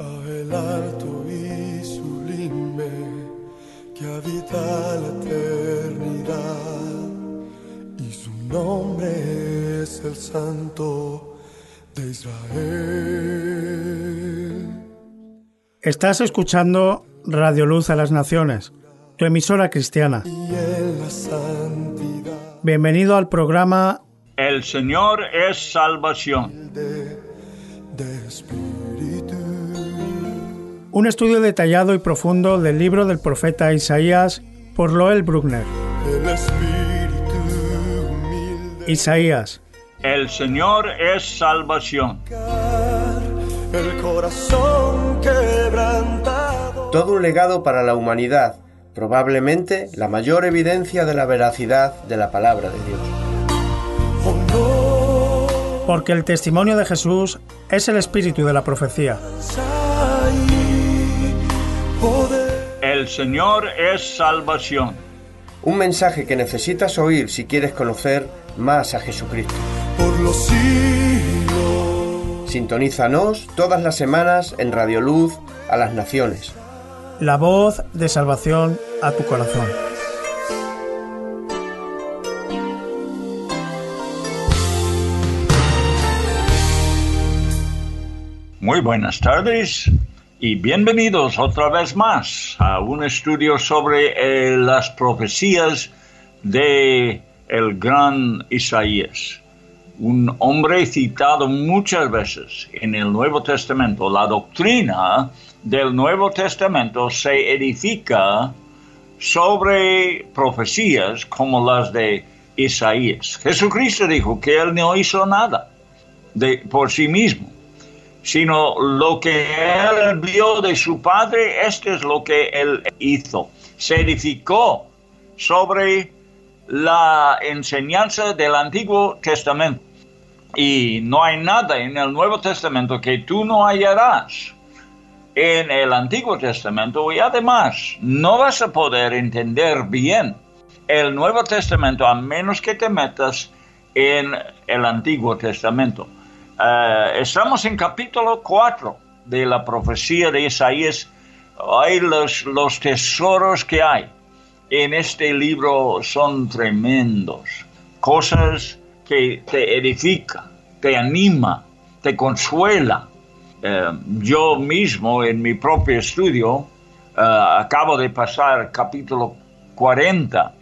el alto y sublime que habita la eternidad y su nombre es el Santo de Israel. Estás escuchando Radio Luz a las Naciones, tu emisora cristiana. Y en la santidad Bienvenido al programa El Señor es salvación. de, de espíritu. Un estudio detallado y profundo del libro del profeta Isaías por Loel Bruckner. El espíritu humilde. Isaías, El Señor es salvación. El corazón quebrantado. Todo un legado para la humanidad, probablemente la mayor evidencia de la veracidad de la palabra de Dios. Porque el testimonio de Jesús es el espíritu de la profecía. El Señor es salvación. Un mensaje que necesitas oír si quieres conocer más a Jesucristo. por los siglos. Sintonízanos todas las semanas en Radio Luz a las Naciones. La voz de salvación a tu corazón. Muy buenas tardes y bienvenidos otra vez más a un estudio sobre eh, las profecías de el gran Isaías, un hombre citado muchas veces en el Nuevo Testamento. La doctrina del Nuevo Testamento se edifica sobre profecías como las de Isaías. Jesucristo dijo que él no hizo nada por sí mismo sino lo que él vio de su padre, esto es lo que él hizo. Se edificó sobre la enseñanza del Antiguo Testamento. Y no hay nada en el Nuevo Testamento que tú no hallarás en el Antiguo Testamento y además no vas a poder entender bien el Nuevo Testamento a menos que te metas en el Antiguo Testamento. Eh, estamos en capítulo 4 de la profecía de Isaías. Hay los, tesoros que hay en este libro son tremendos. Cosas que te edifica, te anima, te consuela. Eh, yo mismo en mi propio estudio eh, acabo de pasar capítulo 40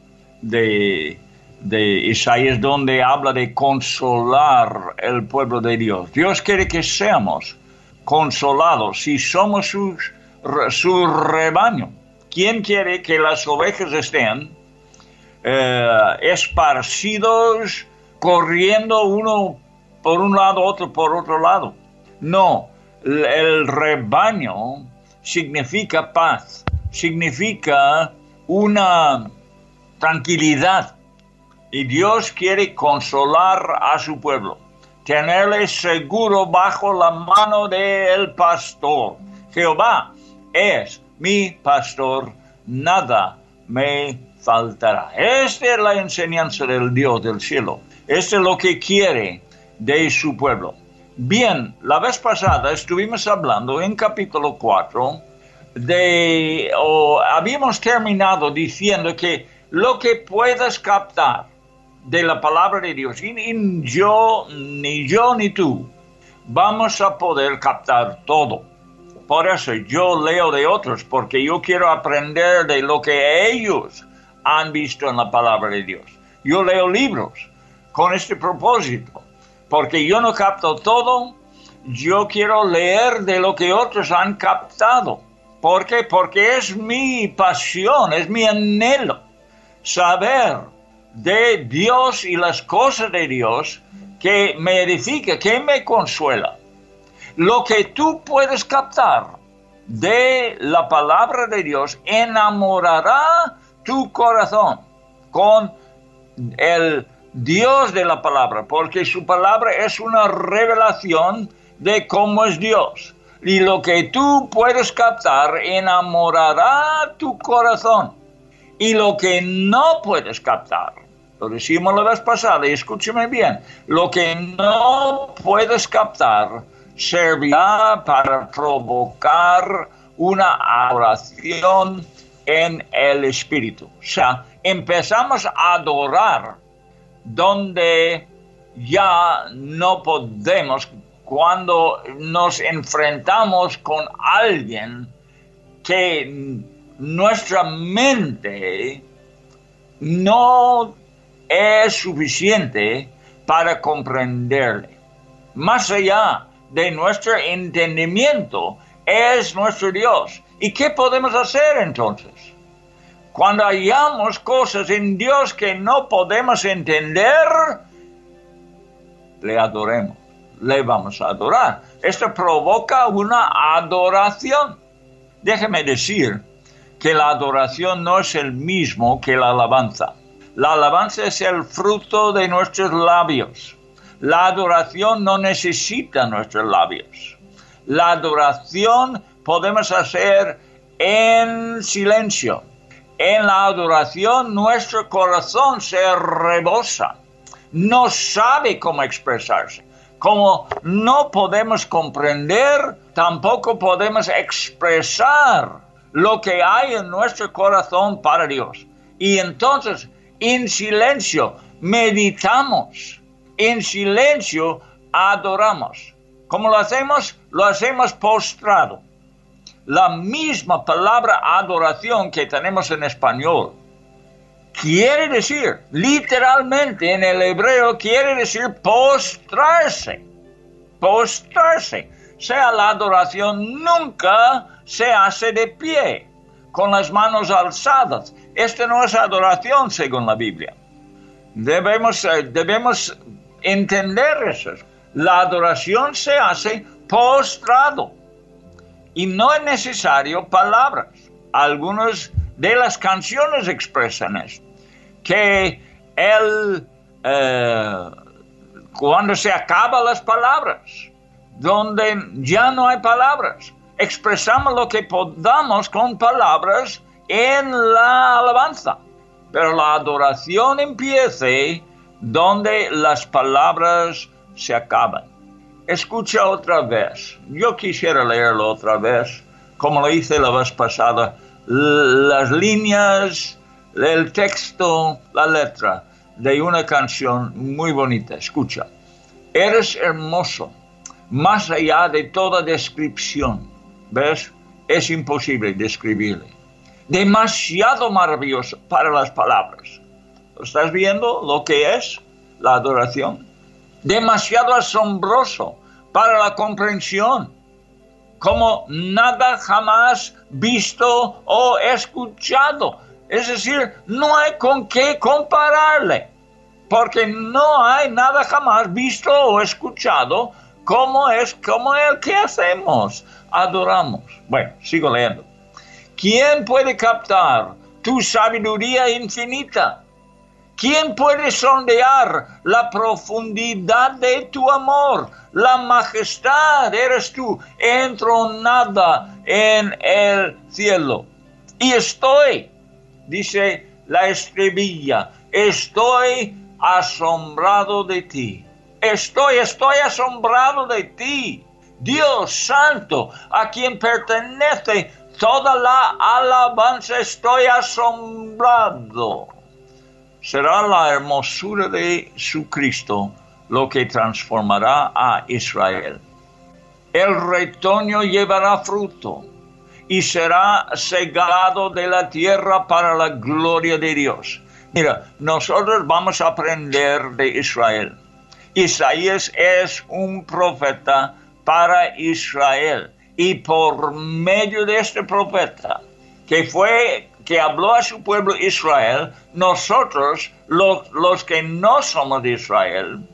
de de Isaías donde habla de consolar el pueblo de Dios. Dios quiere que seamos consolados si somos su, rebaño. ¿Quién quiere que las ovejas estén eh, esparcidos, corriendo uno por un lado, otro por otro lado? No, el rebaño significa paz, significa una tranquilidad y Dios quiere consolar a su pueblo, tenerle seguro bajo la mano del pastor. Jehová es mi pastor, nada me faltará. Esta es la enseñanza del Dios del cielo. Esto es lo que quiere de su pueblo. Bien, la vez pasada estuvimos hablando en capítulo 4 de, o habíamos terminado diciendo que lo que puedas captar de la palabra de Dios. Y, y yo, ni yo ni tú, vamos a poder captar todo. Por eso yo leo de otros, porque yo quiero aprender de lo que ellos han visto en la palabra de Dios. Yo leo libros con este propósito, porque yo no capto todo, yo quiero leer de lo que otros han captado. ¿Por qué? Porque es mi pasión, es mi anhelo saber de Dios y las cosas de Dios que me edifica, que me consuela. Lo que tú puedes captar de la palabra de Dios enamorará tu corazón con el Dios de la palabra, porque su palabra es una revelación de cómo es Dios. Y lo que tú puedes captar enamorará tu corazón. Y lo que no puedes captar, lo decimos la vez pasada, y escúcheme bien, lo que no puedes captar servirá para provocar una oración en el espíritu. O sea, empezamos a adorar donde ya no podemos cuando nos enfrentamos con alguien que nuestra mente no es suficiente para comprenderle. Más allá de nuestro entendimiento es nuestro Dios. ¿Y qué podemos hacer entonces? Cuando hallamos cosas en Dios que no podemos entender, le adoremos, le vamos a adorar. Esto provoca una adoración. Déjeme decir que la adoración no es el mismo que la alabanza. La alabanza es el fruto de nuestros labios. La adoración no necesita nuestros labios. La adoración podemos hacer en silencio. En la adoración nuestro corazón se rebosa. No sabe cómo expresarse. Como no podemos comprender, tampoco podemos expresar lo que hay en nuestro corazón para Dios. Y entonces en silencio meditamos, en silencio adoramos. ¿Cómo lo hacemos? Lo hacemos postrado. La misma palabra adoración que tenemos en español quiere decir, literalmente en el hebreo quiere decir postrarse. Postrarse. Sea, la adoración nunca se hace de pie, con las manos alzadas. Esta no es adoración según la Biblia. Debemos, eh, debemos entender eso. La adoración se hace postrado y no es necesario palabras. Algunas de las canciones expresan eso. Que él, eh, cuando se acaban las palabras, donde ya no hay palabras, expresamos lo que podamos con palabras en la alabanza. Pero la adoración empieza donde las palabras se acaban. Escucha otra vez. Yo quisiera leerlo otra vez, como lo hice la vez pasada. Las líneas, el texto, la letra de una canción muy bonita. Escucha. Eres hermoso, más allá de toda descripción. ¿Ves? Es imposible describirle demasiado maravilloso para las palabras. ¿Estás viendo lo que es la adoración? Demasiado asombroso para la comprensión, como nada jamás visto o escuchado. Es decir, no hay con qué compararle, porque no hay nada jamás visto o escuchado como es como el que hacemos, adoramos. Bueno, sigo leyendo. ¿Quién puede captar tu sabiduría infinita? ¿Quién puede sondear la profundidad de tu amor? La majestad eres tú, entronada en el cielo. Y estoy, dice la estrella, estoy asombrado de ti. Estoy, estoy asombrado de ti. Dios santo, a quien pertenece toda la alabanza estoy asombrado. Será la hermosura de su Cristo lo que transformará a Israel. El retoño llevará fruto y será cegado de la tierra para la gloria de Dios. Mira, nosotros vamos a aprender de Israel. Isaías es un profeta para Israel y por medio de este profeta, que fue, que habló a su pueblo Israel, nosotros, los, los que no somos de Israel,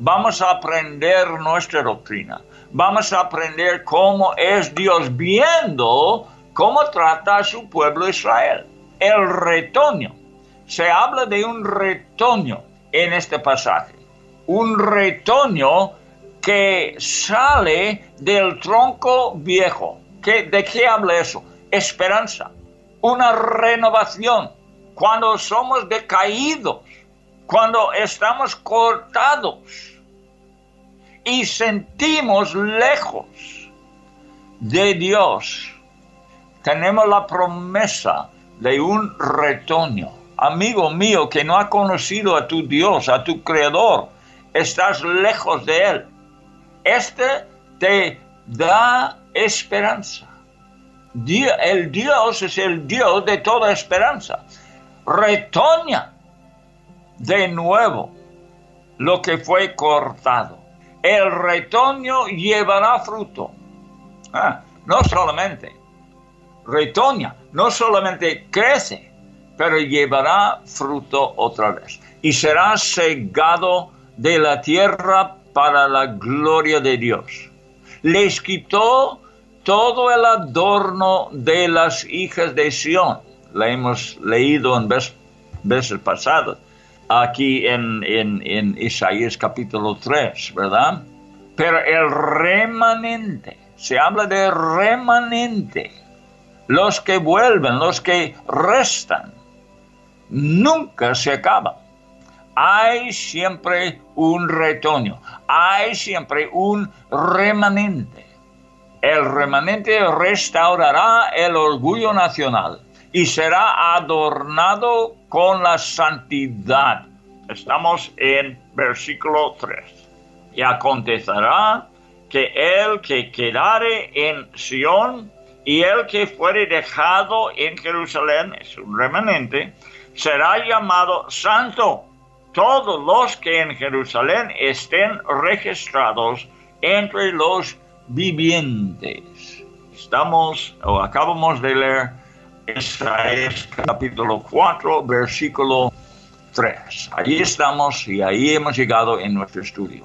vamos a aprender nuestra doctrina. Vamos a aprender cómo es Dios viendo cómo trata a su pueblo Israel. El retoño. Se habla de un retoño en este pasaje. Un retoño que sale del tronco viejo. ¿Qué, ¿De qué habla eso? Esperanza, una renovación. Cuando somos decaídos, cuando estamos cortados y sentimos lejos de Dios, tenemos la promesa de un retoño. Amigo mío que no ha conocido a tu Dios, a tu Creador, estás lejos de Él. Este te da esperanza. El Dios es el Dios de toda esperanza. Retoña de nuevo lo que fue cortado. El retoño llevará fruto. Ah, no solamente retoña, no solamente crece, pero llevará fruto otra vez. Y será segado de la tierra para la gloria de Dios. Les quitó todo el adorno de las hijas de Sión. La hemos leído en veces pasadas, aquí en, en, Isaías capítulo 3, ¿verdad? Pero el remanente, se habla de remanente, los que vuelven, los que restan, nunca se acaba. Hay siempre un retoño, hay siempre un remanente. El remanente restaurará el orgullo nacional y será adornado con la santidad. Estamos en versículo 3. Y acontecerá que el que quedare en Sión y el que fuere dejado en Jerusalén, es un remanente, será llamado santo. Todos los que en Jerusalén estén registrados entre los vivientes. Estamos, o acabamos de leer Isaías capítulo 4, versículo 3. Allí estamos y ahí hemos llegado en nuestro estudio.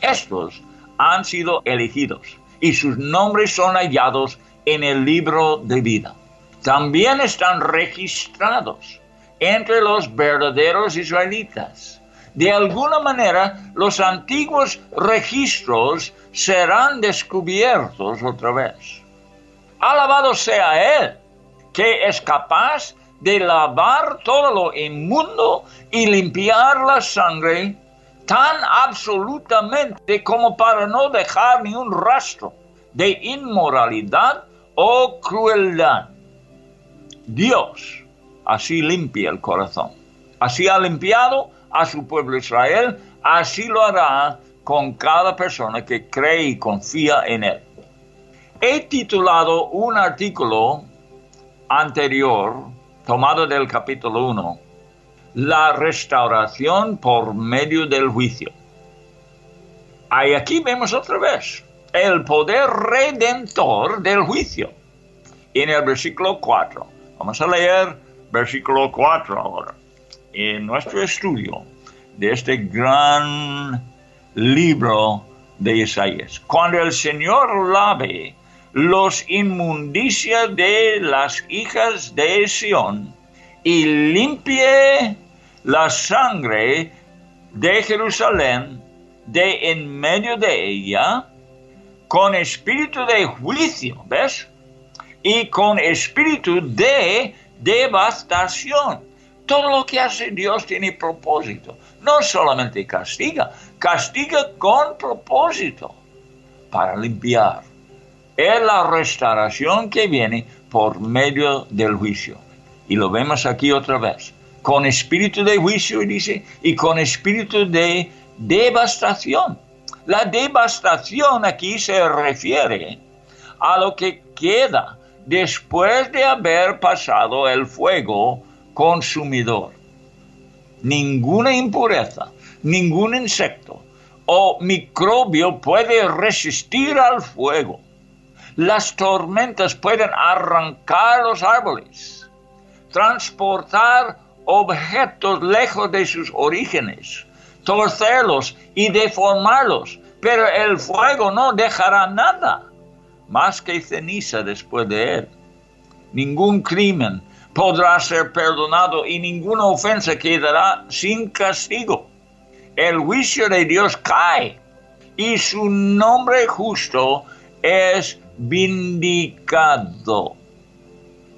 Estos han sido elegidos y sus nombres son hallados en el libro de vida. También están registrados entre los verdaderos israelitas. De alguna manera, los antiguos registros serán descubiertos otra vez. Alabado sea Él, que es capaz de lavar todo lo inmundo y limpiar la sangre tan absolutamente como para no dejar ni un rastro de inmoralidad o crueldad. Dios así limpia el corazón. Así ha limpiado a su pueblo Israel, así lo hará con cada persona que cree y confía en Él. He titulado un artículo anterior, tomado del capítulo 1, La restauración por medio del juicio. Y aquí vemos otra vez el poder redentor del juicio. En el versículo 4. Vamos a leer versículo 4 ahora. En nuestro estudio de este gran libro de Isaías. Cuando el Señor lave los inmundicias de las hijas de Sión y limpie la sangre de Jerusalén de en medio de ella, con espíritu de juicio, ¿ves? Y con espíritu de devastación. Todo lo que hace Dios tiene propósito. No solamente castiga, castiga con propósito para limpiar. Es la restauración que viene por medio del juicio. Y lo vemos aquí otra vez. Con espíritu de juicio, dice, y con espíritu de devastación. La devastación aquí se refiere a lo que queda después de haber pasado el fuego consumidor. Ninguna impureza, ningún insecto o microbio puede resistir al fuego. Las tormentas pueden arrancar los árboles, transportar objetos lejos de sus orígenes, torcerlos y deformarlos, pero el fuego no dejará nada más que ceniza después de él. Ningún crimen podrá ser perdonado y ninguna ofensa quedará sin castigo. El juicio de Dios cae y su nombre justo es vindicado.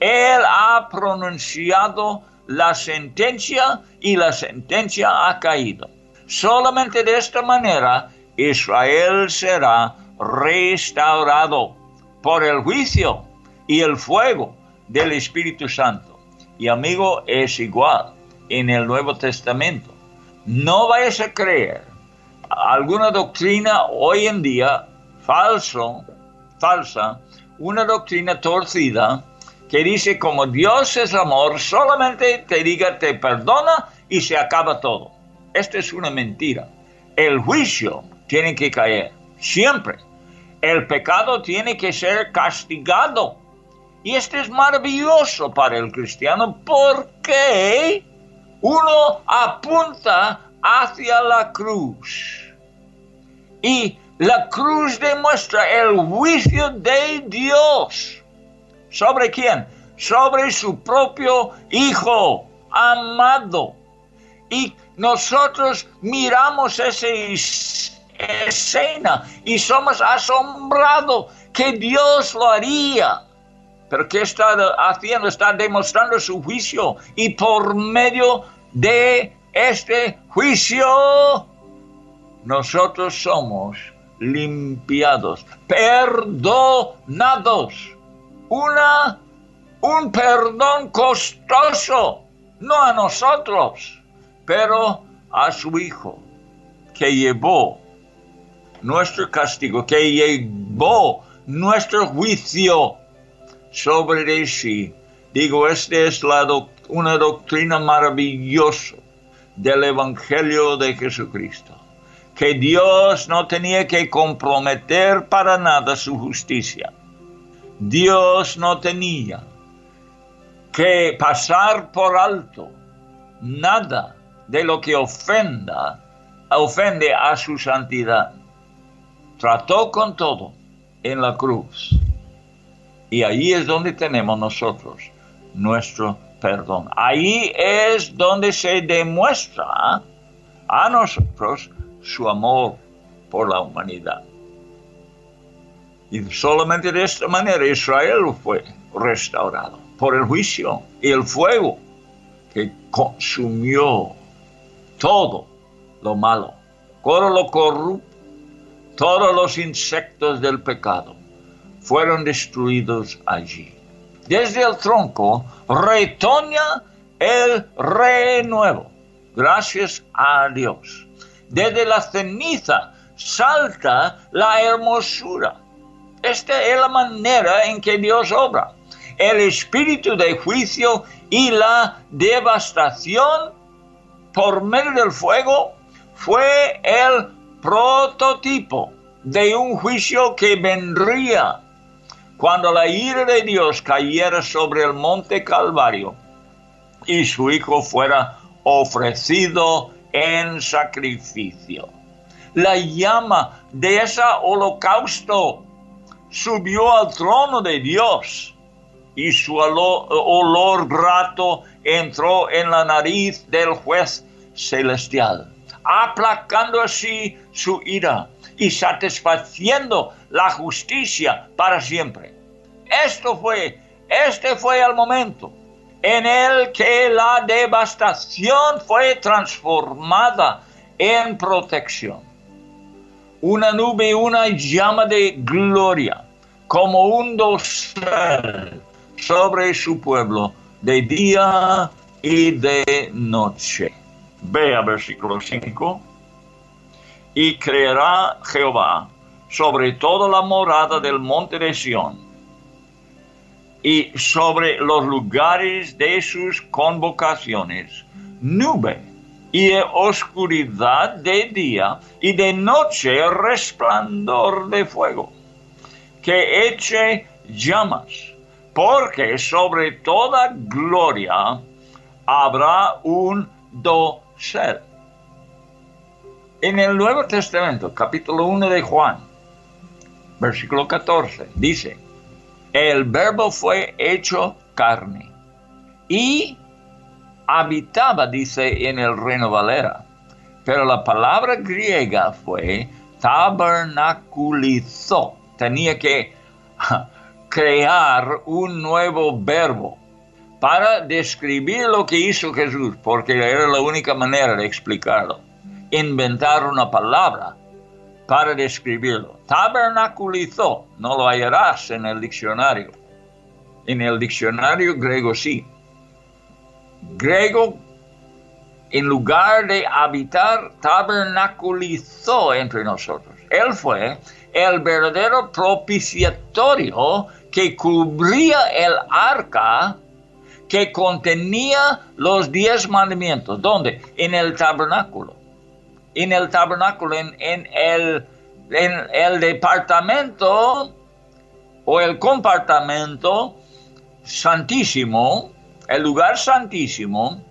Él ha pronunciado la sentencia y la sentencia ha caído. Solamente de esta manera Israel será restaurado por el juicio y el fuego del Espíritu Santo. Y amigo, es igual en el Nuevo Testamento. No vayas a creer alguna doctrina hoy en día falso, falsa, una doctrina torcida que dice como Dios es amor, solamente te diga te perdona y se acaba todo. Esto es una mentira. El juicio tiene que caer, siempre. El pecado tiene que ser castigado. Y esto es maravilloso para el cristiano porque uno apunta hacia la cruz. Y la cruz demuestra el juicio de Dios. ¿Sobre quién? Sobre su propio Hijo amado. Y nosotros miramos esa escena y somos asombrados que Dios lo haría. Pero ¿qué está haciendo? Está demostrando su juicio. Y por medio de este juicio, nosotros somos limpiados, perdonados. Una, un perdón costoso, no a nosotros, pero a su Hijo, que llevó nuestro castigo, que llevó nuestro juicio sobre sí. Digo, esta es la una doctrina maravillosa del Evangelio de Jesucristo que Dios no tenía que comprometer para nada su justicia. Dios no tenía que pasar por alto nada de lo que ofenda, ofende a su santidad. Trató con todo en la cruz. Y ahí es donde tenemos nosotros nuestro perdón. Ahí es donde se demuestra a nosotros su amor por la humanidad. Y solamente de esta manera Israel fue restaurado por el juicio y el fuego que consumió todo lo malo, todo lo corrupto, todos los insectos del pecado fueron destruidos allí. Desde el tronco retoña el renuevo. Gracias a Dios. Desde la ceniza salta la hermosura. Esta es la manera en que Dios obra. El espíritu de juicio y la devastación por medio del fuego fue el prototipo de un juicio que vendría cuando la ira de Dios cayera sobre el monte Calvario y su Hijo fuera ofrecido en sacrificio. La llama de ese holocausto subió al trono de Dios y su olor grato entró en la nariz del juez celestial, aplacando así su ira y satisfaciendo la justicia para siempre. Esto fue, este fue el momento en el que la devastación fue transformada en protección. Una nube, una llama de gloria, como un dosel sobre su pueblo de día y de noche. Vea versículo 5. Y creerá Jehová sobre toda la morada del monte de Sión y sobre los lugares de sus convocaciones, nube y oscuridad de día y de noche resplandor de fuego, que eche llamas, porque sobre toda gloria habrá un dosel. En el Nuevo Testamento, capítulo 1 de Juan, versículo 14, dice, el verbo fue hecho carne y habitaba, dice, en el reino Valera. Pero la palabra griega fue tabernaculizó. Tenía que crear un nuevo verbo para describir lo que hizo Jesús, porque era la única manera de explicarlo. Inventar una palabra para describirlo. Tabernaculizó, no lo hallarás en el diccionario. En el diccionario griego sí. Griego, en lugar de habitar, tabernaculizó entre nosotros. Él fue el verdadero propiciatorio que cubría el arca que contenía los diez mandamientos. ¿Dónde? En el tabernáculo. En el tabernáculo, en, el, el departamento o el compartimento santísimo, el lugar santísimo,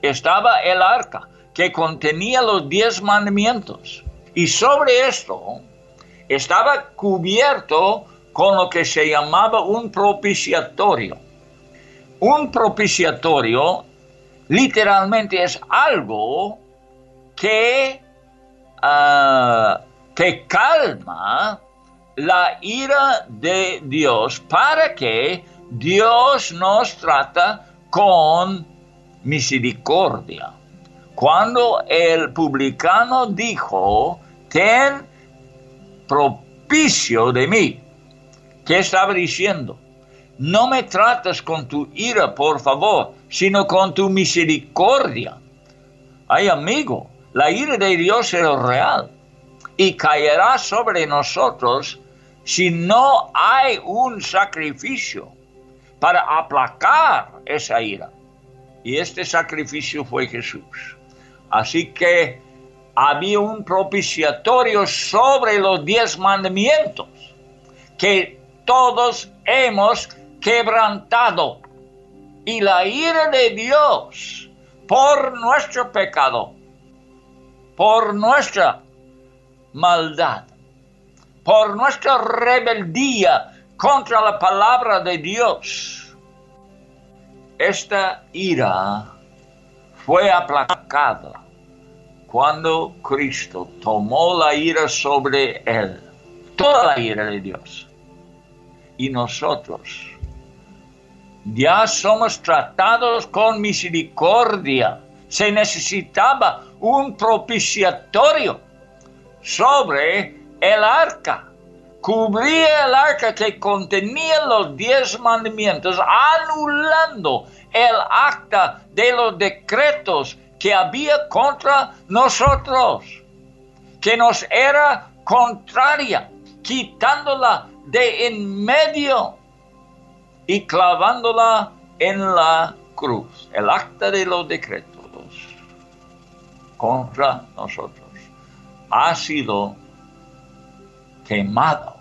estaba el arca que contenía los diez mandamientos. Y sobre esto estaba cubierto con lo que se llamaba un propiciatorio. Un propiciatorio literalmente es algo que, ah, que calma la ira de Dios para que Dios nos trata con misericordia. Cuando el publicano dijo, ten propicio de mí, ¿qué estaba diciendo? No me trates con tu ira, por favor, sino con tu misericordia. Ay, amigo, la ira de Dios es real y caerá sobre nosotros si no hay un sacrificio para aplacar esa ira. Y este sacrificio fue Jesús. Así que había un propiciatorio sobre los diez mandamientos que todos hemos quebrantado. Y la ira de Dios por nuestro pecado, por nuestra maldad, por nuestra rebeldía contra la palabra de Dios. Esta ira fue aplacada cuando Cristo tomó la ira sobre él, toda la ira de Dios. Y nosotros ya somos tratados con misericordia. Se necesitaba un propiciatorio sobre el arca. Cubría el arca que contenía los diez mandamientos, anulando el acta de los decretos que había contra nosotros, que nos era contraria, quitándola de en medio y clavándola en la cruz, el acta de los decretos contra nosotros, ha sido quemado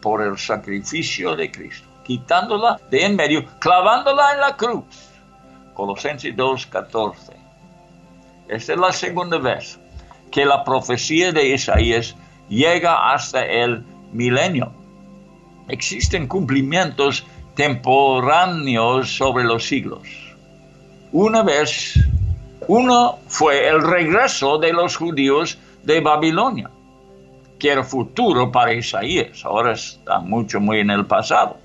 por el sacrificio de Cristo, quitándola de en medio, clavándola en la cruz. Colosenses 2.14. Esta es la segunda vez que la profecía de Isaías llega hasta el milenio. Existen cumplimientos temporáneos sobre los siglos. Una vez, uno fue el regreso de los judíos de Babilonia, que era futuro para Isaías, ahora está mucho muy en el pasado.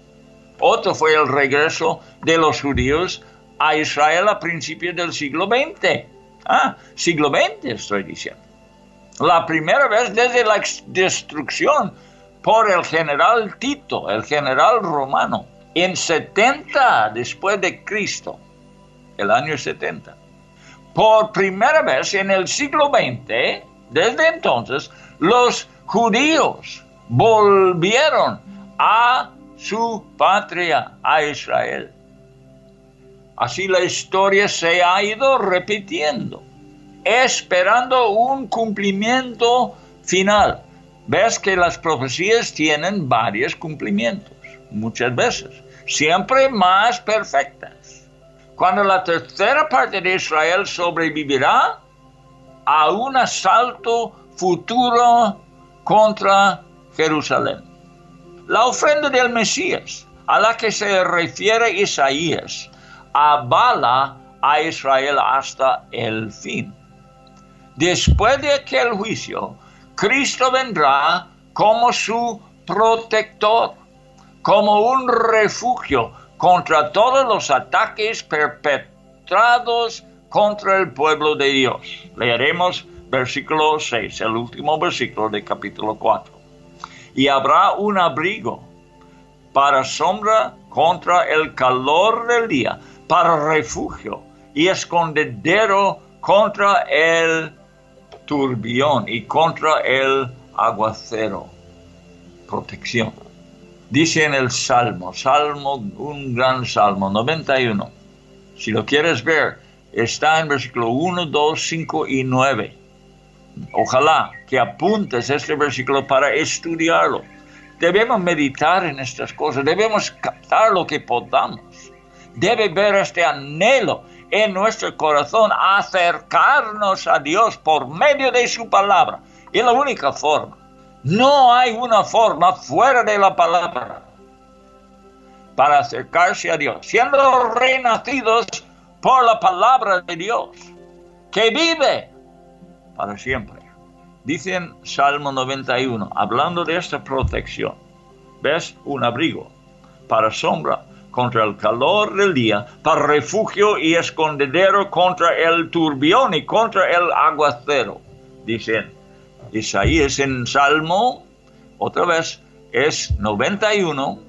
Otro fue el regreso de los judíos a Israel a principios del siglo XX. Ah, siglo XX estoy diciendo. La primera vez desde la destrucción por el general Tito, el general romano en 70 después de Cristo, el año 70. Por primera vez en el siglo XX, desde entonces, los judíos volvieron a su patria, a Israel. Así la historia se ha ido repitiendo, esperando un cumplimiento final. Ves que las profecías tienen varios cumplimientos, muchas veces siempre más perfectas. Cuando la tercera parte de Israel sobrevivirá a un asalto futuro contra Jerusalén. La ofrenda del Mesías, a la que se refiere Isaías, avala a Israel hasta el fin. Después de aquel juicio, Cristo vendrá como su protector como un refugio contra todos los ataques perpetrados contra el pueblo de Dios. Leeremos versículo 6, el último versículo del capítulo 4. Y habrá un abrigo para sombra contra el calor del día, para refugio y escondedero contra el turbión y contra el aguacero. Protección. Dice en el Salmo, Salmo, un gran Salmo, 91. Si lo quieres ver, está en versículo 1, 2, 5 y 9. Ojalá que apuntes este versículo para estudiarlo. Debemos meditar en estas cosas, debemos captar lo que podamos. Debe ver este anhelo en nuestro corazón, acercarnos a Dios por medio de su palabra. Es la única forma. No hay una forma fuera de la palabra para acercarse a Dios, siendo renacidos por la palabra de Dios, que vive para siempre. Dice en Salmo 91, hablando de esta protección, ves un abrigo para sombra contra el calor del día, para refugio y escondedero contra el turbión y contra el aguacero. Dicen Isaías en Salmo, otra vez, es 91,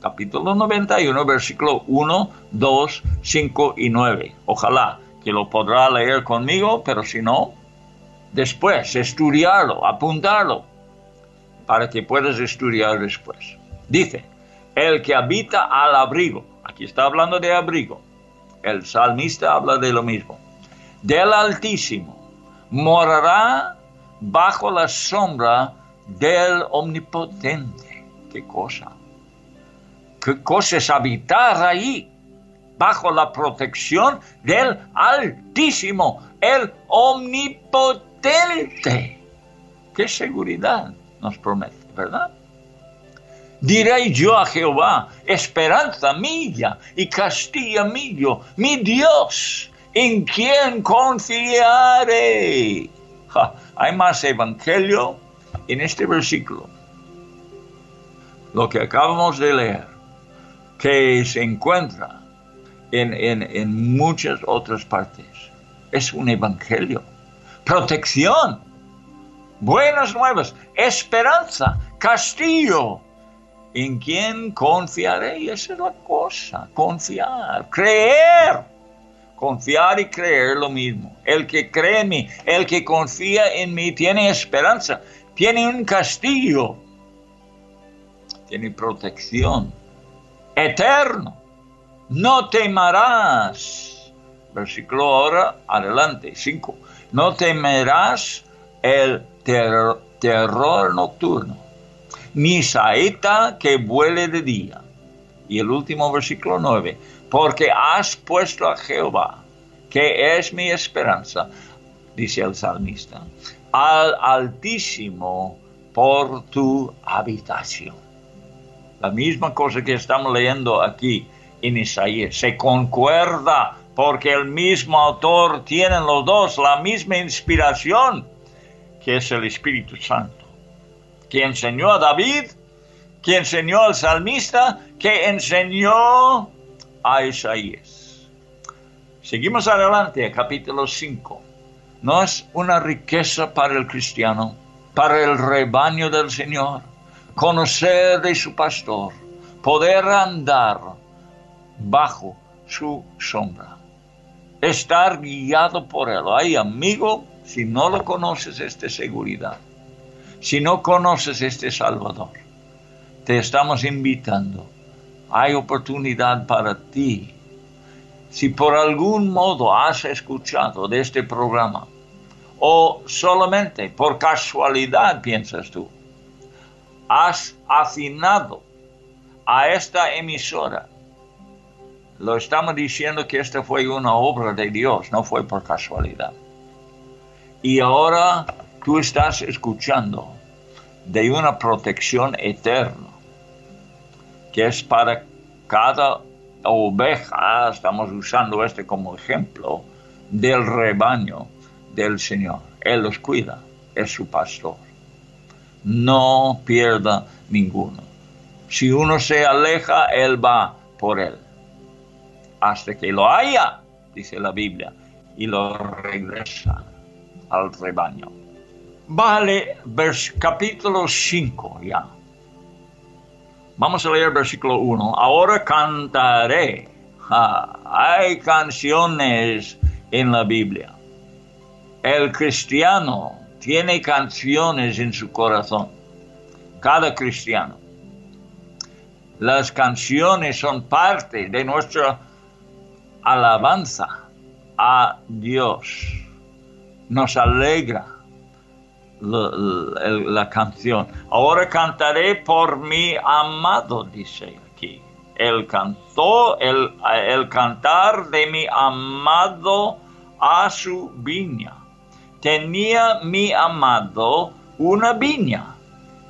capítulo 91, versículo 1, 2, 5 y 9. Ojalá que lo podrá leer conmigo, pero si no, después, estudiarlo, apuntarlo, para que puedas estudiar después. Dice, el que habita al abrigo, aquí está hablando de abrigo, el salmista habla de lo mismo, del Altísimo, morará bajo la sombra del Omnipotente. ¿Qué cosa? ¿Qué cosa es habitar ahí? Bajo la protección del Altísimo, el Omnipotente. ¿Qué seguridad nos promete, verdad? Diré yo a Jehová, esperanza mía y castilla mío, mi Dios, en quien confiaré. Hay más evangelio en este versículo. Lo que acabamos de leer, que se encuentra en, en muchas otras partes, es un evangelio. Protección, buenas nuevas, esperanza, castillo ¿En quién confiaré? Esa es la cosa, confiar, creer. Confiar y creer lo mismo. El que cree en mí, el que confía en mí, tiene esperanza, tiene un castillo, tiene protección eterno. No temerás. Versículo ahora, adelante, 5. No temerás el terror nocturno ni saeta que vuele de día. Y el último versículo 9, porque has puesto a Jehová, que es mi esperanza, dice el salmista, al Altísimo por tu habitación. La misma cosa que estamos leyendo aquí en Isaías, se concuerda porque el mismo autor tiene los dos la misma inspiración, que es el Espíritu Santo que enseñó a David, que enseñó al salmista, que enseñó a Isaías. Seguimos adelante, capítulo 5. No es una riqueza para el cristiano, para el rebaño del Señor, conocer de su pastor, poder andar bajo su sombra, estar guiado por él. Ay, amigo, si no lo conoces, esta seguridad. Si no conoces este Salvador, te estamos invitando. Hay oportunidad para ti. Si por algún modo has escuchado de este programa, o solamente por casualidad piensas tú, has afinado a esta emisora, lo estamos diciendo que esta fue una obra de Dios, no fue por casualidad. Y ahora tú estás escuchando de una protección eterna, que es para cada oveja, estamos usando este como ejemplo, del rebaño del Señor. Él los cuida, es su pastor. No pierda ninguno. Si uno se aleja, Él va por él. Hasta que lo haya, dice la Biblia, y lo regresa al rebaño. Vale, capítulo 5 ya. Vamos a leer versículo 1. Ahora cantaré. hay canciones en la Biblia. El cristiano tiene canciones en su corazón. Cada cristiano. Las canciones son parte de nuestra alabanza a Dios. Nos alegra la, canción. Ahora cantaré por mi amado, dice aquí. El cantó, el, el cantar de mi amado a su viña. Tenía mi amado una viña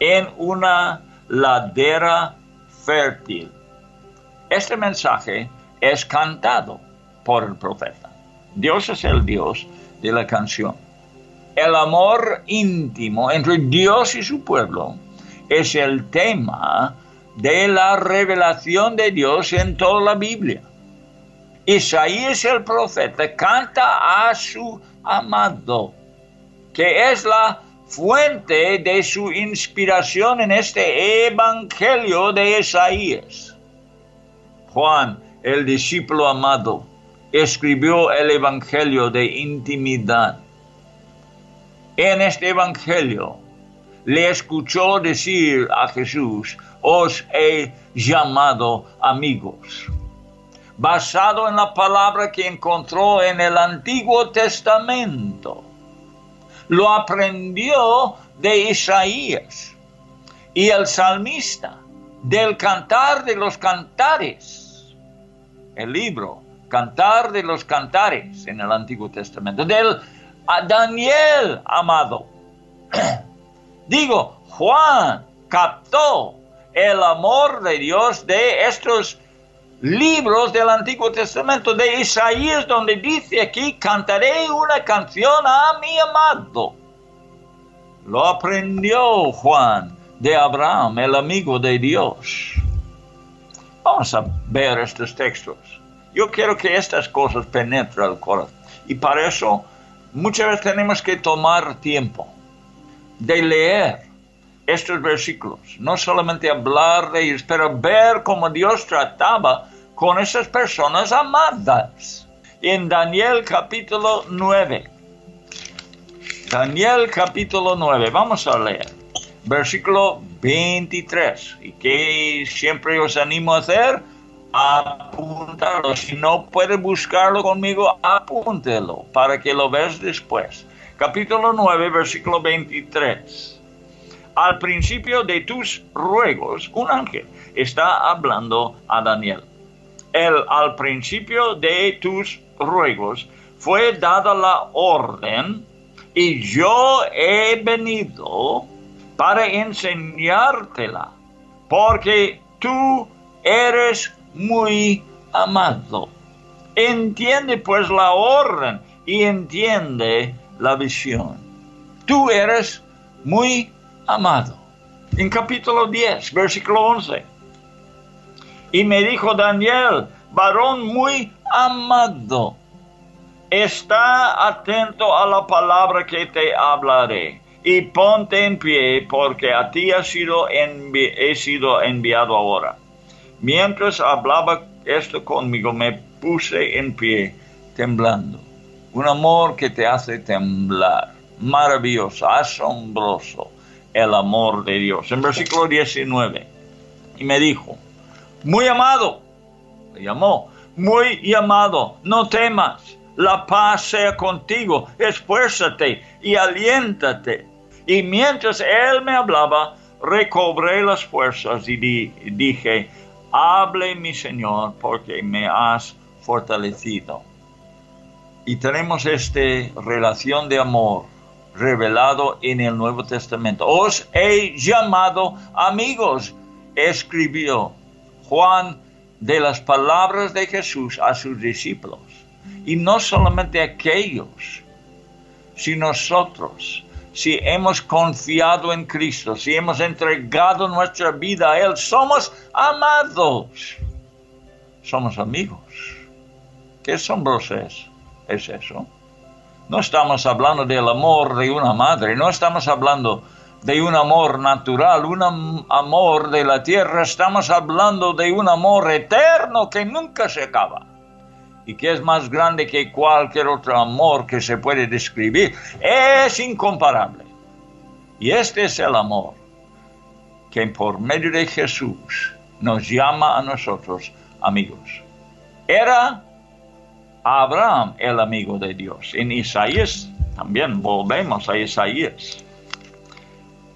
en una ladera fértil. Este mensaje es cantado por el profeta. Dios es el Dios de la canción. El amor íntimo entre Dios y su pueblo es el tema de la revelación de Dios en toda la Biblia. Isaías el profeta canta a su amado, que es la fuente de su inspiración en este Evangelio de Isaías. Juan, el discípulo amado, escribió el Evangelio de intimidad. En este Evangelio le escuchó decir a Jesús, os he llamado amigos, basado en la palabra que encontró en el Antiguo Testamento lo aprendió de Isaías y el salmista del cantar de los cantares, el libro Cantar de los Cantares en el Antiguo Testamento, del Daniel amado. Digo, Juan captó el amor de Dios de estos libros del Antiguo Testamento de Isaías donde dice aquí, cantaré una canción a mi amado. Lo aprendió Juan de Abraham, el amigo de Dios. Vamos a ver estos textos. Yo quiero que estas cosas penetren el corazón. Y para eso muchas veces tenemos que tomar tiempo de leer estos versículos. No solamente hablar de ellos, pero ver cómo Dios trataba con esas personas amadas. En Daniel capítulo 9. Daniel capítulo 9. Vamos a leer. Versículo 23. Y que siempre os animo a hacer, apuntarlo. Si no puedes buscarlo conmigo, apúntelo para que lo veas después. Capítulo 9, versículo 23 al principio de tus ruegos, un ángel está hablando a Daniel. Él, al principio de tus ruegos, fue dada la orden y yo he venido para enseñártela, porque tú eres muy amado. Entiende pues la orden y entiende la visión. Tú eres muy amado. En capítulo 10, versículo 11. Y me dijo Daniel, varón muy amado, está atento a la palabra que te hablaré y ponte en pie porque a ti ha sido he sido enviado ahora. Mientras hablaba esto conmigo, me puse en pie temblando. Un amor que te hace temblar. Maravilloso, asombroso el amor de Dios. En versículo 19, y me dijo, muy amado, me llamó, muy amado, no temas, la paz sea contigo, esfuérzate y aliéntate. Y mientras él me hablaba, recobré las fuerzas y dije, hable mi Señor, porque me has fortalecido. Y tenemos esta relación de amor revelado en el Nuevo Testamento. Os he llamado amigos, escribió Juan de las palabras de Jesús a sus discípulos. Y no solamente aquellos, sino nosotros. Si hemos confiado en Cristo, si hemos entregado nuestra vida a Él, somos amados. Somos amigos. Qué asombroso es, es eso. No estamos hablando del amor de una madre, no estamos hablando de un amor natural, un amor de la tierra, estamos hablando de un amor eterno que nunca se acaba y que es más grande que cualquier otro amor que se puede describir. Es incomparable. Y este es el amor que por medio de Jesús nos llama a nosotros amigos. Era Abraham el amigo de Dios. En Isaías también volvemos a Isaías.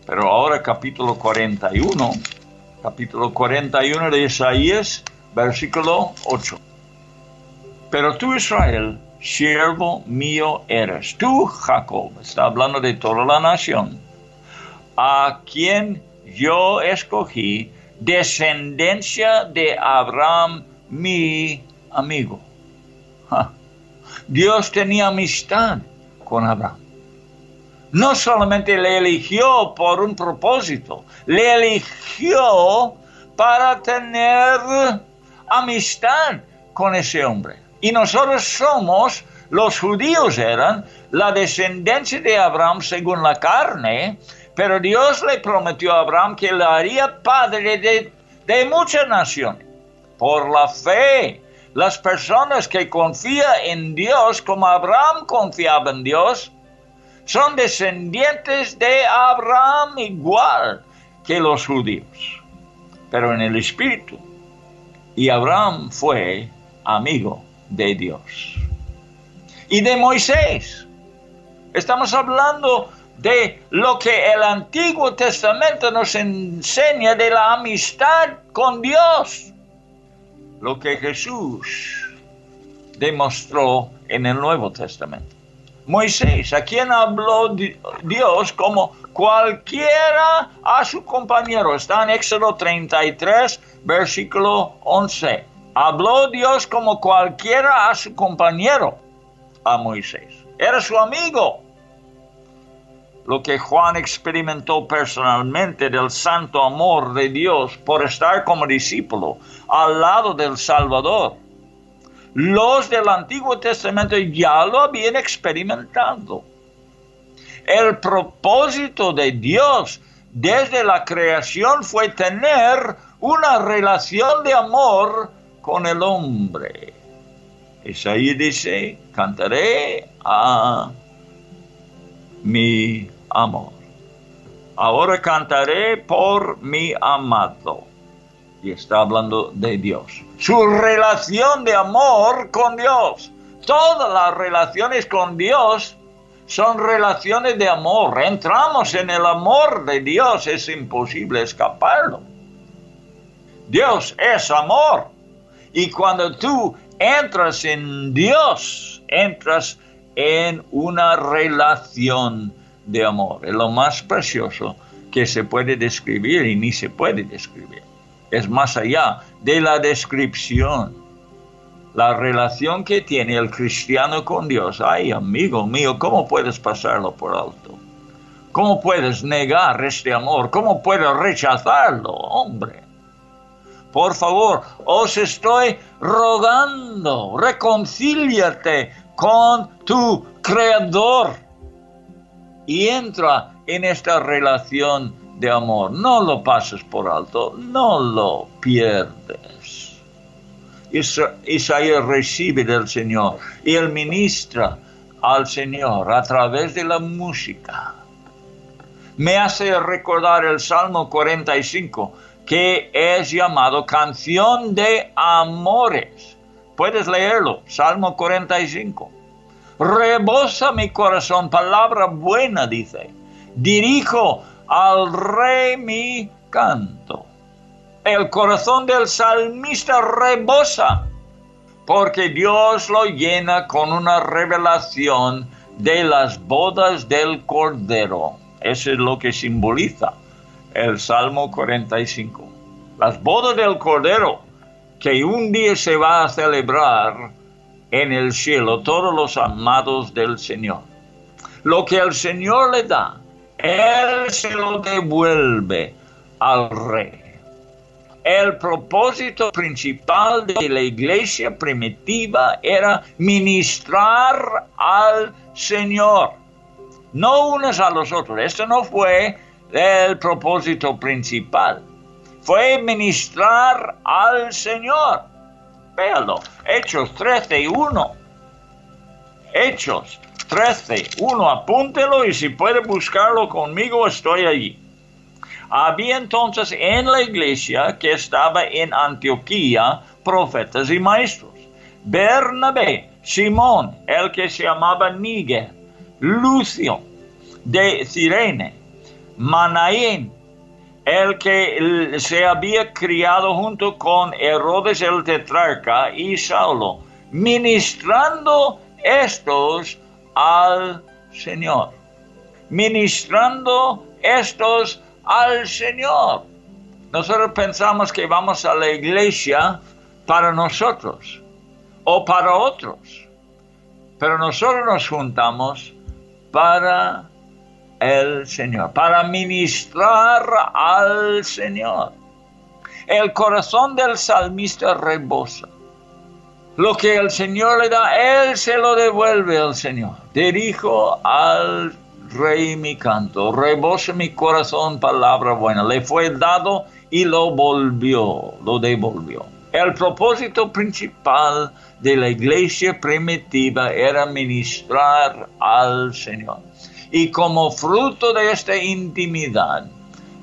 Pero ahora capítulo 41, capítulo 41 de Isaías, versículo 8. Pero tú Israel, siervo mío eres. Tú Jacob, está hablando de toda la nación, a quien yo escogí, descendencia de Abraham, mi amigo. Dios tenía amistad con Abraham. No solamente le eligió por un propósito, le eligió para tener amistad con ese hombre. Y nosotros somos, los judíos eran, la descendencia de Abraham según la carne, pero Dios le prometió a Abraham que le haría padre de, de muchas naciones por la fe las personas que confían en Dios como Abraham confiaba en Dios, son descendientes de Abraham igual que los judíos, pero en el espíritu. Y Abraham fue amigo de Dios. Y de Moisés. Estamos hablando de lo que el Antiguo Testamento nos enseña de la amistad con Dios lo que Jesús demostró en el Nuevo Testamento. Moisés, a quien habló Dios como cualquiera a su compañero. Está en Éxodo 33, versículo 11. Habló Dios como cualquiera a su compañero, a Moisés. Era su amigo lo que Juan experimentó personalmente del santo amor de Dios por estar como discípulo al lado del Salvador. Los del Antiguo Testamento ya lo habían experimentado. El propósito de Dios desde la creación fue tener una relación de amor con el hombre. Isaías dice, cantaré a mi amor. Ahora cantaré por mi amado. Y está hablando de Dios. Su relación de amor con Dios. Todas las relaciones con Dios son relaciones de amor. Entramos en el amor de Dios, es imposible escaparlo. Dios es amor. Y cuando tú entras en Dios, entras en una relación de amor. Es lo más precioso que se puede describir y ni se puede describir. Es más allá de la descripción. La relación que tiene el cristiano con Dios. Ay, amigo mío, ¿cómo puedes pasarlo por alto? ¿Cómo puedes negar este amor? ¿Cómo puedes rechazarlo, hombre? Por favor, os estoy rogando, reconcíliate con tu creador y entra en esta relación de amor. No lo pases por alto, no lo pierdes. Isaías recibe del Señor y él ministra al Señor a través de la música. Me hace recordar el Salmo 45, que es llamado canción de amores. Puedes leerlo, Salmo 45. Rebosa mi corazón, palabra buena, dice. Dirijo al rey mi canto. El corazón del salmista rebosa, porque Dios lo llena con una revelación de las bodas del Cordero. Eso es lo que simboliza el Salmo 45. Las bodas del Cordero, que un día se va a celebrar en el cielo todos los amados del Señor. Lo que el Señor le da, Él se lo devuelve al rey. El propósito principal de la iglesia primitiva era ministrar al Señor, no unos a los otros. Esto no fue el propósito principal. Fue ministrar al Señor. Véalo, Hechos 13, 1. Hechos 13, 1. Apúntelo y si puede buscarlo conmigo, estoy allí. Había entonces en la iglesia que estaba en Antioquía profetas y maestros. Bernabé, Simón, el que se llamaba Níger, Lucio de Cirene, Manaén, el que se había criado junto con Herodes el tetrarca y Saulo, ministrando estos al Señor. Ministrando estos al Señor. Nosotros pensamos que vamos a la iglesia para nosotros o para otros. Pero nosotros nos juntamos para el Señor, para ministrar al Señor. El corazón del salmista rebosa. Lo que el Señor le da, Él se lo devuelve al Señor. Dirijo al Rey mi canto, rebosa mi corazón palabra buena. Le fue dado y lo volvió, lo devolvió. El propósito principal de la iglesia primitiva era ministrar al Señor. Y como fruto de esta intimidad,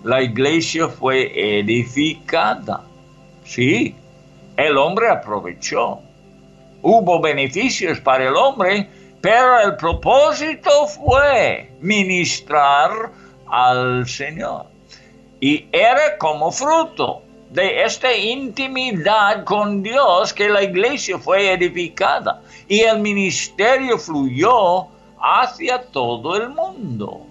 la iglesia fue edificada. Sí, el hombre aprovechó. Hubo beneficios para el hombre, pero el propósito fue ministrar al Señor. Y era como fruto de esta intimidad con Dios que la iglesia fue edificada y el ministerio fluyó hacia todo el mundo,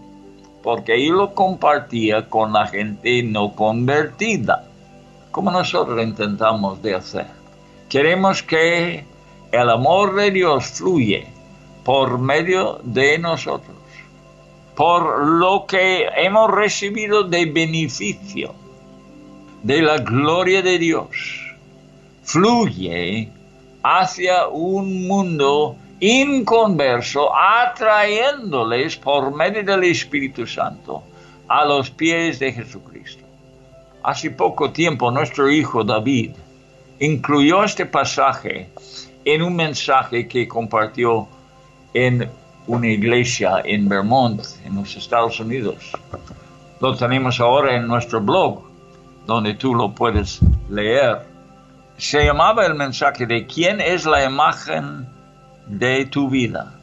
porque ahí lo compartía con la gente no convertida, como nosotros intentamos de hacer. Queremos que el amor de Dios fluye por medio de nosotros, por lo que hemos recibido de beneficio de la gloria de Dios fluye hacia un mundo inconverso, atrayéndoles por medio del Espíritu Santo a los pies de Jesucristo. Hace poco tiempo nuestro hijo David incluyó este pasaje en un mensaje que compartió en una iglesia en Vermont, en los Estados Unidos. Lo tenemos ahora en nuestro blog donde tú lo puedes leer. Se llamaba el mensaje de quién es la imagen de tu vida.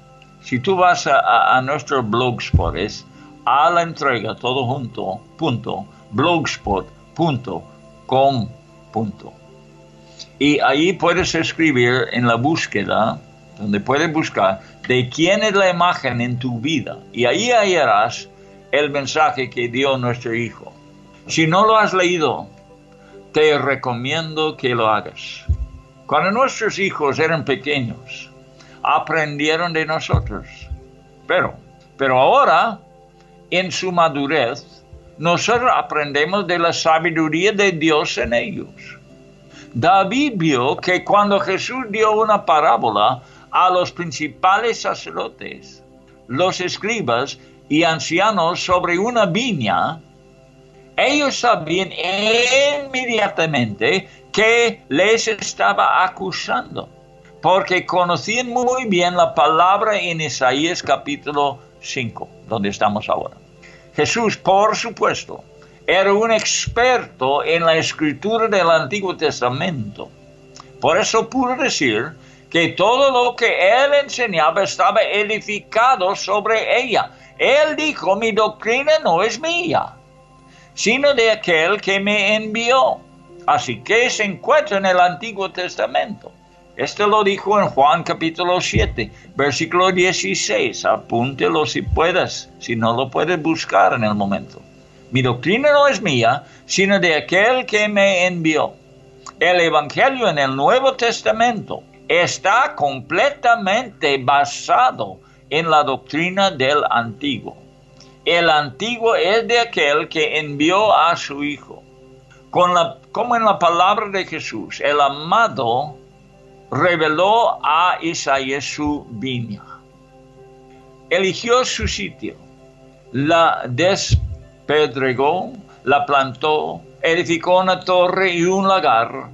Si tú vas a, nuestro blogspot, es a la entrega, todo junto, punto, blogspot.com. Y ahí puedes escribir en la búsqueda, donde puedes buscar, de quién es la imagen en tu vida. Y ahí hallarás el mensaje que dio nuestro Hijo. Si no lo has leído, te recomiendo que lo hagas. Cuando nuestros hijos eran pequeños, aprendieron de nosotros. Pero, pero ahora, en su madurez, nosotros aprendemos de la sabiduría de Dios en ellos. David vio que cuando Jesús dio una parábola a los principales sacerdotes, los escribas y ancianos sobre una viña, ellos sabían inmediatamente que les estaba acusando, porque conocían muy bien la palabra en Isaías capítulo 5, donde estamos ahora. Jesús, por supuesto, era un experto en la escritura del Antiguo Testamento. Por eso pudo decir que todo lo que él enseñaba estaba edificado sobre ella. Él dijo, mi doctrina no es mía, sino de aquel que me envió. Así que se encuentra en el Antiguo Testamento. Esto lo dijo en Juan capítulo 7, versículo 16. Apúntelo si puedas, si no lo puedes buscar en el momento. Mi doctrina no es mía, sino de aquel que me envió. El Evangelio en el Nuevo Testamento está completamente basado en la doctrina del Antiguo. El antiguo es de aquel que envió a su Hijo. Como en la palabra de Jesús, el amado reveló a Isaías su viña. eligió su sitio, la despedregó, la plantó, edificó una torre y un lagar.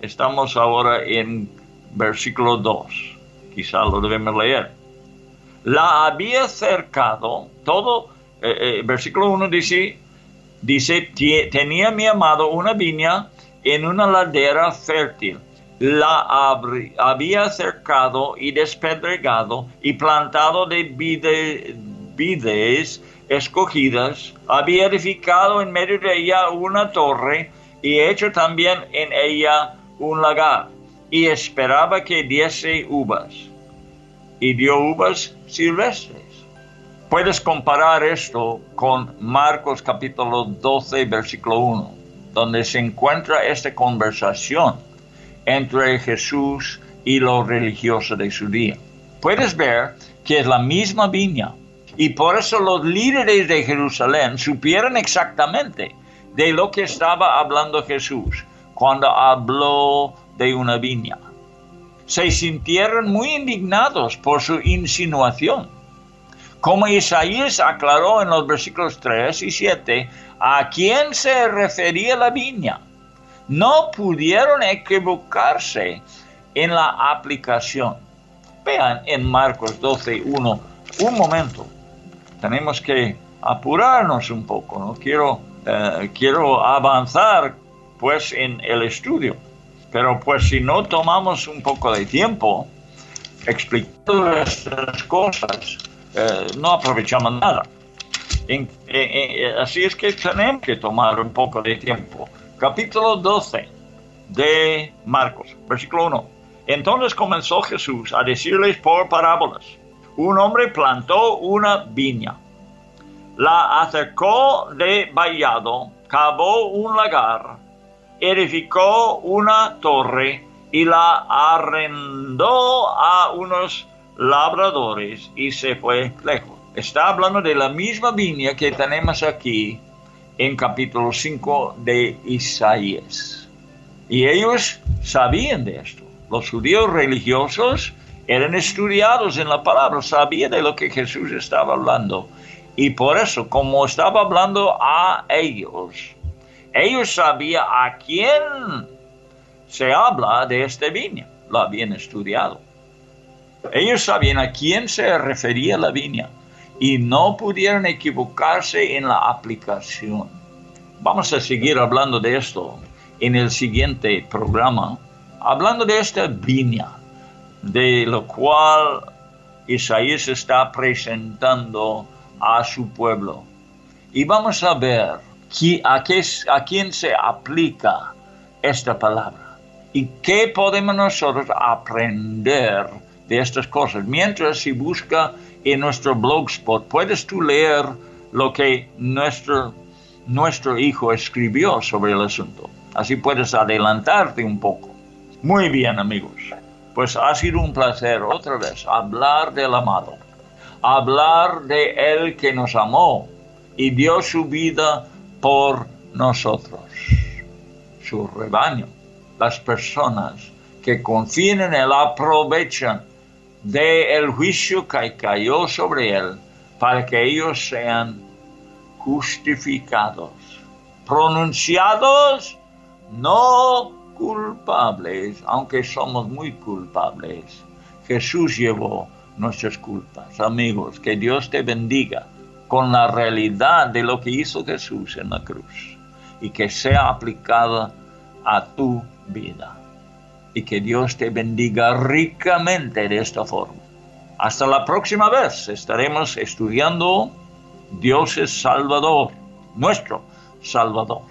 Estamos ahora en versículo 2, quizá lo debemos leer. La había cercado, todo, eh, eh, versículo 1 dice, dice, tenía mi amado una viña en una ladera fértil la había cercado y despedregado y plantado de vides escogidas, había edificado en medio de ella una torre y hecho también en ella un lagar, y esperaba que diese uvas, y dio uvas silvestres. Puedes comparar esto con Marcos capítulo 12, versículo 1, donde se encuentra esta conversación entre Jesús y los religiosos de su día. Puedes ver que es la misma viña y por eso los líderes de Jerusalén supieron exactamente de lo que estaba hablando Jesús cuando habló de una viña. Se sintieron muy indignados por su insinuación. Como Isaías aclaró en los versículos 3 y 7, ¿a quién se refería la viña? No pudieron equivocarse en la aplicación. Vean en Marcos 12, 1, un momento. Tenemos que apurarnos un poco, ¿no? Quiero, eh, quiero avanzar pues en el estudio. Pero pues si no tomamos un poco de tiempo explicando estas cosas, eh, no aprovechamos nada. así es que tenemos que tomar un poco de tiempo capítulo 12 de Marcos, versículo 1. Entonces comenzó Jesús a decirles por parábolas. Un hombre plantó una viña, la acercó de vallado, cavó un lagar, edificó una torre y la arrendó a unos labradores y se fue lejos. Está hablando de la misma viña que tenemos aquí en capítulo 5 de Isaías. Y ellos sabían de esto. Los judíos religiosos eran estudiados en la palabra, sabían de lo que Jesús estaba hablando. Y por eso, como estaba hablando a ellos, ellos sabían a quién se habla de este viña. Lo habían estudiado. Ellos sabían a quién se refería la viña y no pudieron equivocarse en la aplicación. Vamos a seguir hablando de esto en el siguiente programa, hablando de esta viña, de lo cual Isaías está presentando a su pueblo. Y vamos a ver a, qué, a quién se aplica esta palabra y qué podemos nosotros aprender de estas cosas. Mientras si busca en nuestro blogspot. Puedes tú leer lo que nuestro, nuestro hijo escribió sobre el asunto. Así puedes adelantarte un poco. Muy bien amigos, pues ha sido un placer otra vez hablar del amado, hablar de él que nos amó y dio su vida por nosotros, su rebaño, las personas que confían en él aprovechan de el juicio que cayó sobre él para que ellos sean justificados, pronunciados no culpables, aunque somos muy culpables. Jesús llevó nuestras culpas. Amigos, que Dios te bendiga con la realidad de lo que hizo Jesús en la cruz y que sea aplicada a tu vida y que Dios te bendiga ricamente de esta forma. Hasta la próxima vez estaremos estudiando Dios es Salvador, nuestro Salvador.